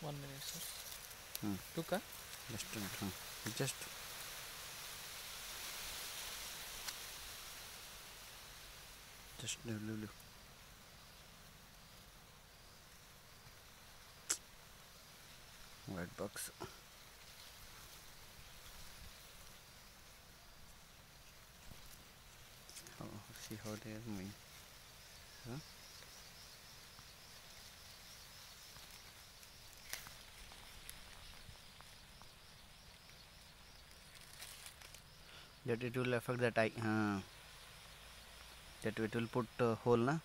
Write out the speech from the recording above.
One minute, sir. Hmm. Took Just a. Just just leave, leave. White box. How, see how they are moving. Huh? That it will affect that eye. Uh, that it will put uh, hole, na?